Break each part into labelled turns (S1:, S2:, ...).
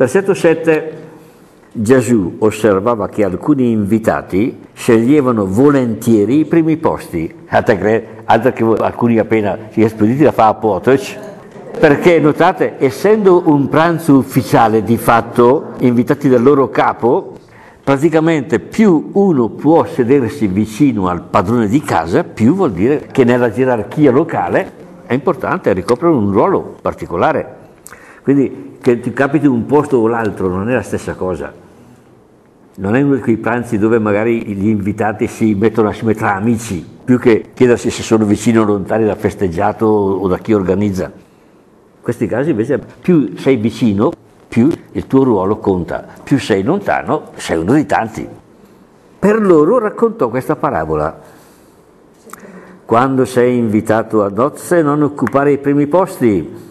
S1: Versetto 7. Gesù osservava che alcuni invitati sceglievano volentieri i primi posti, altro che, alcuni appena si è spediti da fare a Potoc, perché notate, essendo un pranzo ufficiale di fatto, invitati dal loro capo, praticamente più uno può sedersi vicino al padrone di casa, più vuol dire che nella gerarchia locale è importante, ricopre un ruolo particolare. Quindi che ti capiti un posto o l'altro non è la stessa cosa. Non è uno di quei pranzi dove magari gli invitati si mettono assieme tra amici, più che chiedersi se sono vicini o lontani dal festeggiato o da chi organizza. In questi casi invece più sei vicino, più il tuo ruolo conta, più sei lontano, sei uno di tanti. Per loro raccontò questa parabola. Quando sei invitato a nozze non occupare i primi posti,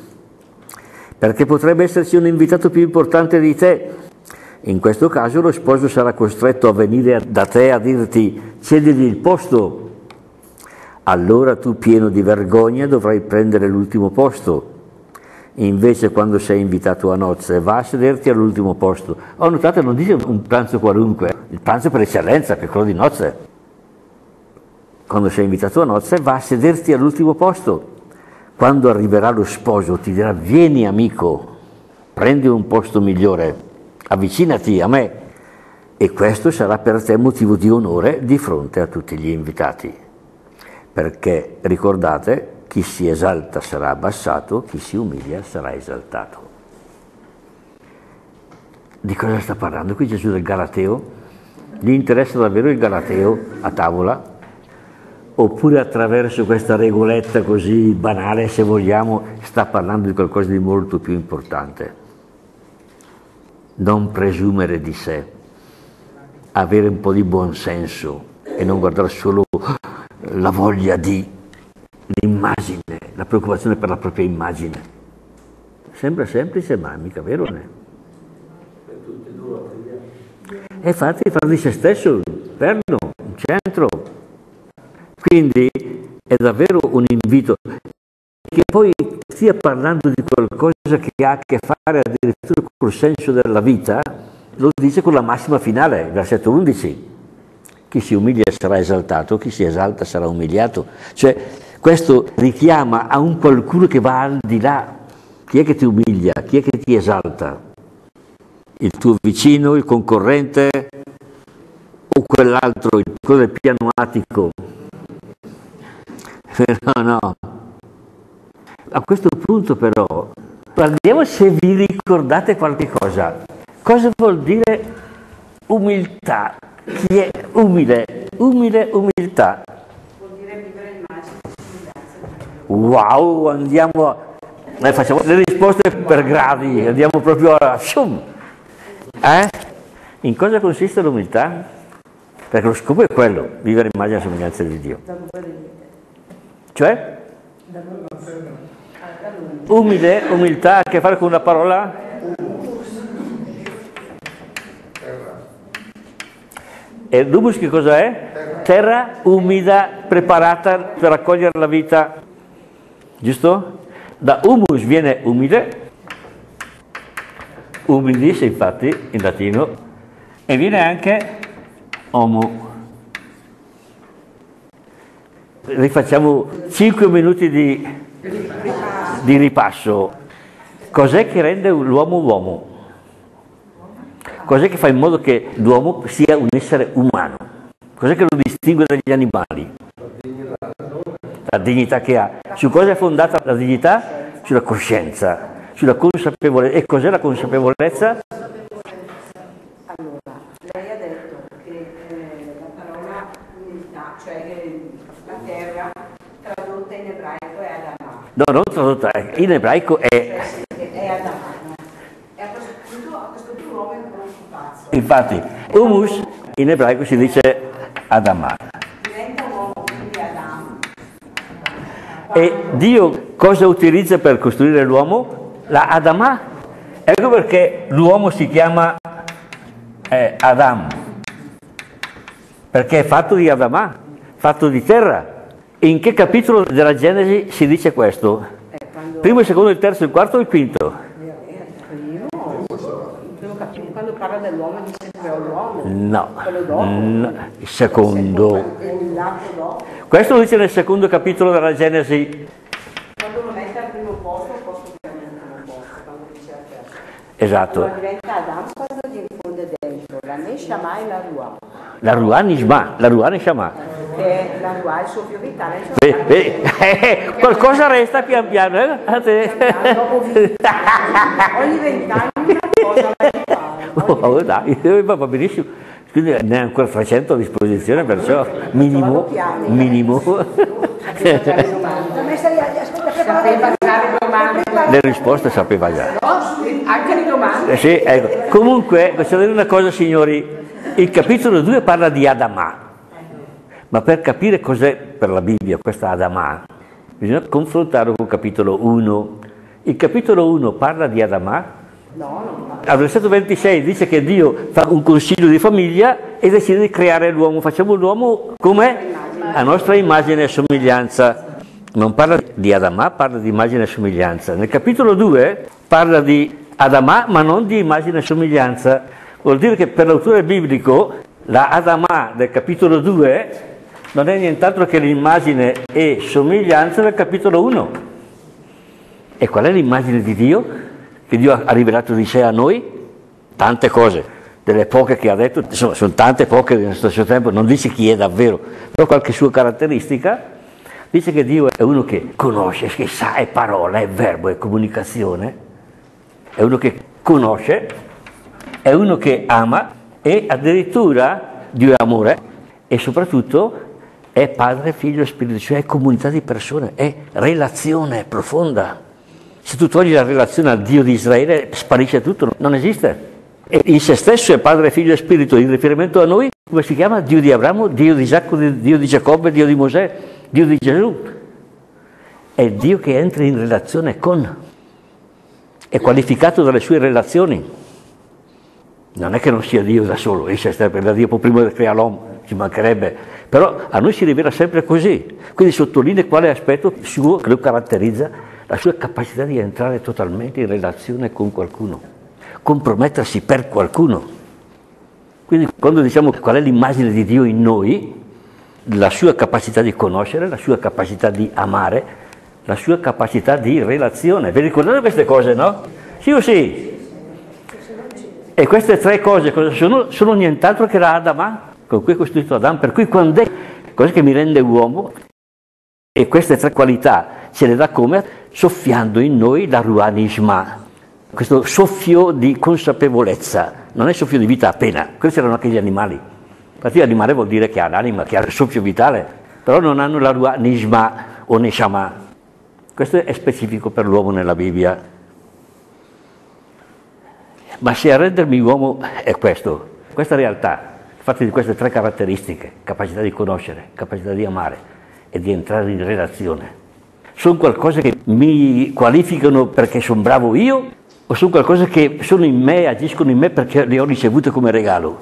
S1: perché potrebbe esserci un invitato più importante di te. In questo caso lo sposo sarà costretto a venire da te a dirti cedili il posto. Allora tu pieno di vergogna dovrai prendere l'ultimo posto. Invece quando sei invitato a nozze va a sederti all'ultimo posto. Ho notato non dice un pranzo qualunque, il pranzo per eccellenza, che è quello di nozze. Quando sei invitato a nozze va a sederti all'ultimo posto. Quando arriverà lo sposo ti dirà vieni amico, prendi un posto migliore, avvicinati a me e questo sarà per te motivo di onore di fronte a tutti gli invitati. Perché ricordate, chi si esalta sarà abbassato, chi si umilia sarà esaltato. Di cosa sta parlando qui Gesù del Galateo? Gli interessa davvero il Galateo a tavola? Oppure attraverso questa regoletta così banale, se vogliamo, sta parlando di qualcosa di molto più importante. Non presumere di sé, avere un po' di buonsenso e non guardare solo la voglia di, l'immagine, la preoccupazione per la propria immagine. Sembra semplice, ma mica vero. Ne? E infatti far di se stesso perno, un centro, quindi è davvero un invito che poi stia parlando di qualcosa che ha a che fare addirittura col senso della vita, lo dice con la massima finale, versetto 11. Chi si umilia sarà esaltato, chi si esalta sarà umiliato. Cioè, questo richiama a un qualcuno che va al di là. Chi è che ti umilia? Chi è che ti esalta? Il tuo vicino, il concorrente o quell'altro, quello del piano attico? Però no. A questo punto però, guardiamo se vi ricordate qualche cosa. Cosa vuol dire umiltà? Chi è umile? Umile, umiltà.
S2: Vuol dire vivere di somiglianza.
S1: Wow, andiamo, eh, facciamo le risposte per gradi, andiamo proprio a... Eh? In cosa consiste l'umiltà? Perché lo scopo è quello, vivere immagine e somiglianza di Dio. Cioè? Umile, umiltà, ha a che fare con una parola? E l'humus che cosa è? Terra umida, preparata per raccogliere la vita. Giusto? Da humus viene umile, humidis infatti in latino, e viene anche homo rifacciamo 5 minuti di, di ripasso. Cos'è che rende l'uomo uomo? Cos'è che fa in modo che l'uomo sia un essere umano? Cos'è che lo distingue dagli animali? La dignità che ha. Su cosa è fondata la dignità? Sulla coscienza, sulla consapevolezza. E cos'è la consapevolezza?
S2: Allora, lei ha detto che eh, la parola umiltà, cioè che la terra tradotta in ebraico è Adama,
S1: No, non in ebraico è,
S2: è Adama. E a questo punto, a questo punto è un pupazzo.
S1: infatti, humus in ebraico si dice Adamah.
S2: Diventa uomo, quindi Adam.
S1: E Dio cosa utilizza per costruire l'uomo? La Adamah. Ecco perché l'uomo si chiama eh, Adam, perché è fatto di Adamah, fatto di terra. In che capitolo della Genesi si dice questo?
S2: Eh, quando
S1: Primo, il secondo, il terzo, il quarto o il quinto?
S2: primo, Crea l'uomo.
S1: No,
S2: Quello dopo.
S1: secondo. Questo lo dice nel secondo capitolo della Genesi.
S2: Quando lo mette al primo posto, il posto diventa al primo posto, quando dice la terza.
S1: Esatto.
S2: Quando diventa Adam, cosa ti infonde dentro? La Neshama e la Ruah.
S1: La Ruah Nishma, la Ruah Neshama.
S2: Che è la Ruah, il suo fiore vitale,
S1: Vedi, vedi? Eh, qualcosa resta pian piano. eh?
S2: Dopo ogni vent'anni una cosa la.
S1: Oh, dai, eh, va benissimo. Quindi ne ha ancora 300 a disposizione, perciò minimo, minimo.
S2: Le
S1: risposte sapeva già.
S2: Anche le domande.
S1: Eh sì, ecco. Comunque, voglio dire una cosa signori, il capitolo 2 parla di Adamà, ma per capire cos'è per la Bibbia questa Adamà, bisogna confrontarlo con il capitolo 1. Il capitolo 1 parla di Adamà, al versetto 26 dice che Dio fa un consiglio di famiglia e decide di creare l'uomo. Facciamo l'uomo come? A nostra immagine e somiglianza. Non parla di Adamà, parla di immagine e somiglianza. Nel capitolo 2 parla di Adamà, ma non di immagine e somiglianza. Vuol dire che per l'autore biblico la Adamà del capitolo 2 non è nient'altro che l'immagine e somiglianza del capitolo 1. E qual è l'immagine di Dio? Che Dio ha rivelato di sé a noi? Tante cose, delle poche che ha detto, insomma sono tante poche nello stesso tempo, non dice chi è davvero, però qualche sua caratteristica. Dice che Dio è uno che conosce, che sa, è parola, è verbo, è comunicazione, è uno che conosce, è uno che ama e addirittura Dio è amore e soprattutto è padre, figlio e spirito, cioè è comunità di persone, è relazione profonda. Se tu togli la relazione al Dio di Israele sparisce tutto, non esiste. E in se stesso è padre, figlio e spirito, in riferimento a noi, come si chiama? Dio di Abramo, Dio di Isacco, Dio di Giacobbe, Dio di Mosè, Dio di Gesù. È Dio che entra in relazione con, è qualificato dalle sue relazioni. Non è che non sia Dio da solo, sempre da Dio prima di creare l'uomo, ci mancherebbe. Però a noi si rivela sempre così. Quindi sottolinea quale aspetto suo che lo caratterizza, la sua capacità di entrare totalmente in relazione con qualcuno, compromettersi per qualcuno. Quindi quando diciamo qual è l'immagine di Dio in noi, la sua capacità di conoscere, la sua capacità di amare, la sua capacità di relazione. Vi ricordate queste cose, no? Sì o sì? E queste tre cose cosa sono? Sono nient'altro che la Adama, con cui è costruito Adam. Per cui quando è cosa che mi rende uomo, e queste tre qualità ce le dà come? Soffiando in noi la Ruanishma, questo soffio di consapevolezza, non è soffio di vita appena, questi erano anche gli animali. Infatti l'animale vuol dire che ha l'anima, che ha il soffio vitale, però non hanno la Ruanishma o Neshama. Questo è specifico per l'uomo nella Bibbia. Ma se a rendermi uomo è questo, questa realtà, fatta di queste tre caratteristiche, capacità di conoscere, capacità di amare e di entrare in relazione, sono qualcosa che mi qualificano perché sono bravo io o sono qualcosa che sono in me, agiscono in me perché le ho ricevute come regalo?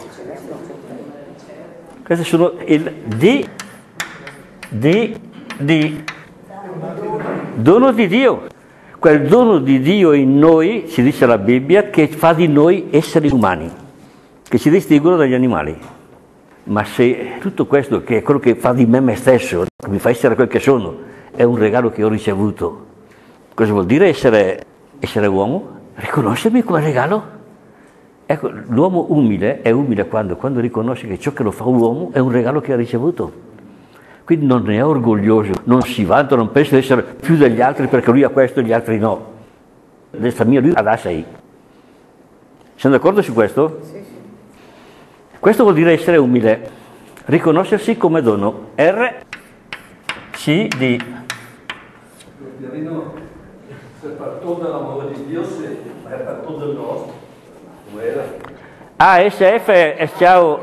S1: Queste sono il di, di, di, dono di Dio. Quel dono di Dio in noi, ci dice la Bibbia, che fa di noi esseri umani, che ci distinguono dagli animali. Ma se tutto questo, che è quello che fa di me me stesso, che mi fa essere quel che sono, è un regalo che ho ricevuto, cosa vuol dire essere, essere uomo? Riconoscermi come regalo? Ecco, l'uomo umile è umile quando, quando riconosce che ciò che lo fa uomo è un regalo che ha ricevuto. Quindi non ne è orgoglioso, non si vanta, non pensa di essere più degli altri perché lui ha questo e gli altri no. Resta mia, lui ha da sei. Siamo d'accordo su questo? Sì. Questo vuol dire essere umile, riconoscersi come dono. R, C, D.
S3: Se parto dall'amore di Dio, se è parto del nostro, come era.
S1: Ah, SF è ciao.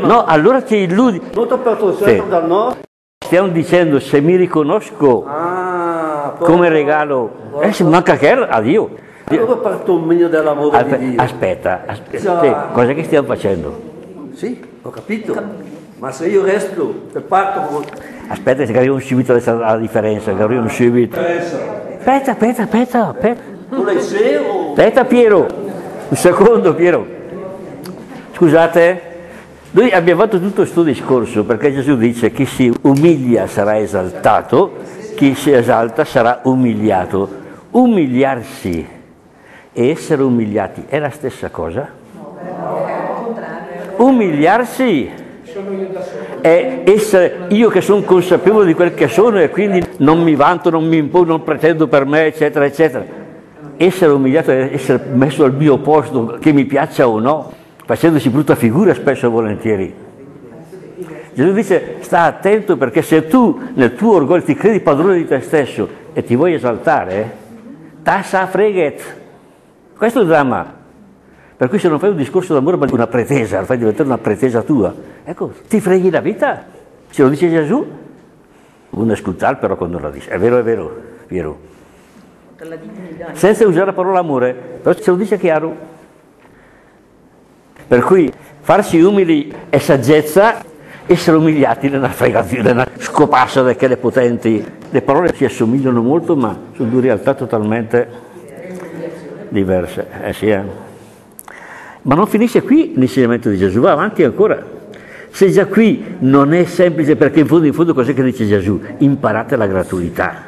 S1: No, allora ti illudi. Sì.
S3: sempre dal nostro?
S1: Stiamo dicendo se mi riconosco
S3: Ah,
S1: come regalo, eh, si manca che a Dio.
S3: Allora parto meglio dell'amore di Dio.
S1: Aspetta, aspetta. Sì, cosa che stiamo facendo?
S3: Sì, ho capito. Ma se io resto, se parto con...
S1: Aspetta, che arriviamo subito adesso alla differenza, che arriviamo subito. Aspetta, aspetta, aspetta, aspetta.
S3: Tu lei sei o...
S1: Aspetta Piero, un secondo Piero. Scusate, noi abbiamo fatto tutto questo discorso perché Gesù dice chi si umilia sarà esaltato, chi si esalta sarà umiliato. Umiliarsi e essere umiliati è la stessa cosa? Umiliarsi è essere io che sono consapevole di quel che sono e quindi non mi vanto, non mi impongo, non pretendo per me, eccetera, eccetera. Essere umiliato è essere messo al mio posto, che mi piaccia o no facendosi brutta figura spesso e volentieri. Gesù dice sta attento perché se tu nel tuo orgoglio ti credi padrone di te stesso e ti vuoi esaltare, tassa freget. Questo è il dramma. Per cui se non fai un discorso d'amore ma una pretesa, la fai diventare una pretesa tua, ecco, ti freghi la vita. Se lo dice Gesù, uno ascoltare però quando lo dice. È vero, è vero, Piero. Senza usare la parola amore, però se lo dice chiaro. Per cui farsi umili è saggezza, essere umiliati nella fregazione, nella scopassa di quelle potenti. Le parole si assomigliano molto, ma sono due realtà totalmente diverse. Eh sì, eh. Ma non finisce qui l'insegnamento di Gesù, va avanti ancora. Se già qui non è semplice, perché in fondo, in fondo cos'è che dice Gesù? Imparate la gratuità,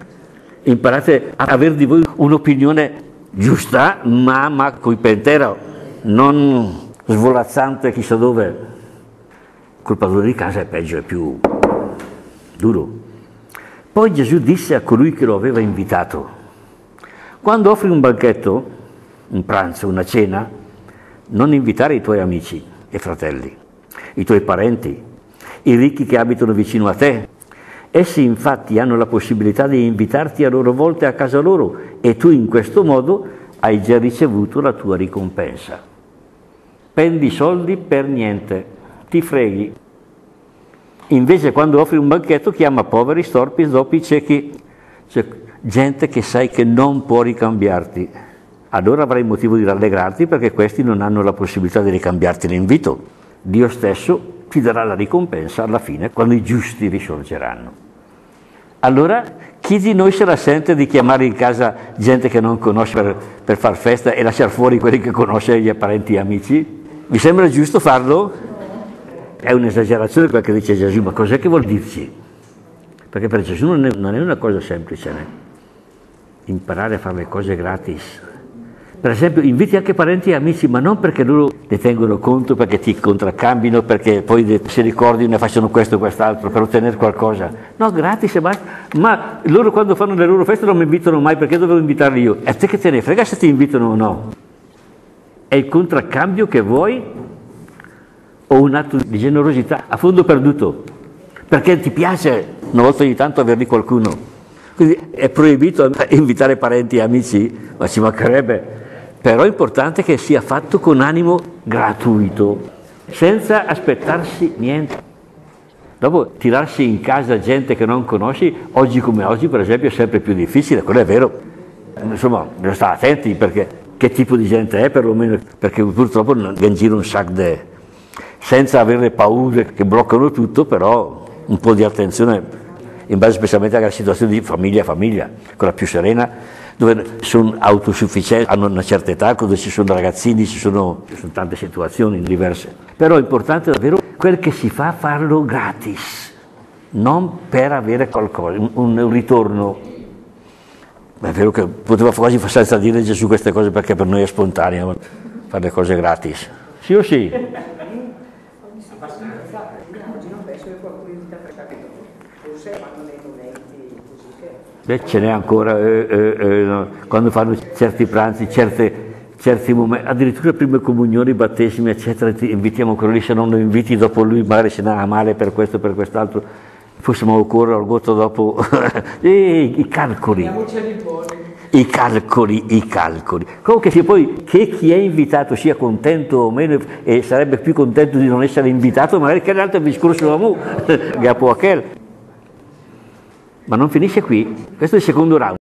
S1: imparate a avere di voi un'opinione giusta, ma, ma coi pentero, non svolazzante chissà dove, col padrone di casa è peggio, è più duro. Poi Gesù disse a colui che lo aveva invitato, quando offri un banchetto, un pranzo, una cena, non invitare i tuoi amici e fratelli, i tuoi parenti, i ricchi che abitano vicino a te. Essi infatti hanno la possibilità di invitarti a loro volta a casa loro e tu in questo modo hai già ricevuto la tua ricompensa spendi soldi per niente, ti freghi. Invece quando offri un banchetto chiama poveri, storpi, zoppi, ciechi, cioè, gente che sai che non può ricambiarti. Allora avrai motivo di rallegrarti perché questi non hanno la possibilità di ricambiarti l'invito. Dio stesso ti darà la ricompensa alla fine, quando i giusti risorgeranno. Allora chi di noi se la sente di chiamare in casa gente che non conosce per, per far festa e lasciare fuori quelli che conosce, gli parenti e amici? Vi sembra giusto farlo? È un'esagerazione quel che dice Gesù, ma cos'è che vuol dirci? Perché per Gesù non è, non è una cosa semplice, né? imparare a fare le cose gratis. Per esempio, inviti anche parenti e amici, ma non perché loro ne tengono conto, perché ti contraccambino, perché poi si ricordino e facciano questo o quest'altro per ottenere qualcosa. No, gratis e basta. Ma loro quando fanno le loro feste non mi invitano mai, perché dovevo invitarli io? E a te che te ne frega se ti invitano o no? È il contraccambio che vuoi o un atto di generosità a fondo perduto? Perché ti piace una volta ogni tanto averli qualcuno. Quindi è proibito invitare parenti e amici, ma ci mancherebbe. Però è importante che sia fatto con animo gratuito, senza aspettarsi niente. Dopo tirarsi in casa gente che non conosci, oggi come oggi per esempio è sempre più difficile, quello è vero. Insomma, bisogna stare attenti perché che tipo di gente è perlomeno, perché purtroppo in giro un sacco di... senza avere paure che bloccano tutto, però un po' di attenzione in base specialmente alla situazione di famiglia a famiglia, quella più serena, dove sono autosufficienti, hanno una certa età, dove ci sono ragazzini, ci sono, ci sono tante situazioni diverse. Però è importante davvero quel che si fa farlo gratis, non per avere qualcosa, un, un ritorno ma è vero che poteva quasi senza dire Gesù queste cose perché per noi è spontaneo fare le cose gratis. Sì o sì? Beh, ce n'è ancora, eh, eh, eh, quando fanno certi pranzi, certe, certi momenti, addirittura prime comunioni, battesimi, eccetera, ti invitiamo quello lì, se non lo inviti dopo lui magari se ne ha male per questo, per quest'altro. Possiamo occorrere al gotto dopo. E, i calcoli. I calcoli, i calcoli. Comunque sia poi che chi è invitato sia contento o meno e sarebbe più contento di non essere invitato, magari che l'altro discorso da mu, che a Ma non finisce qui, questo è il secondo round.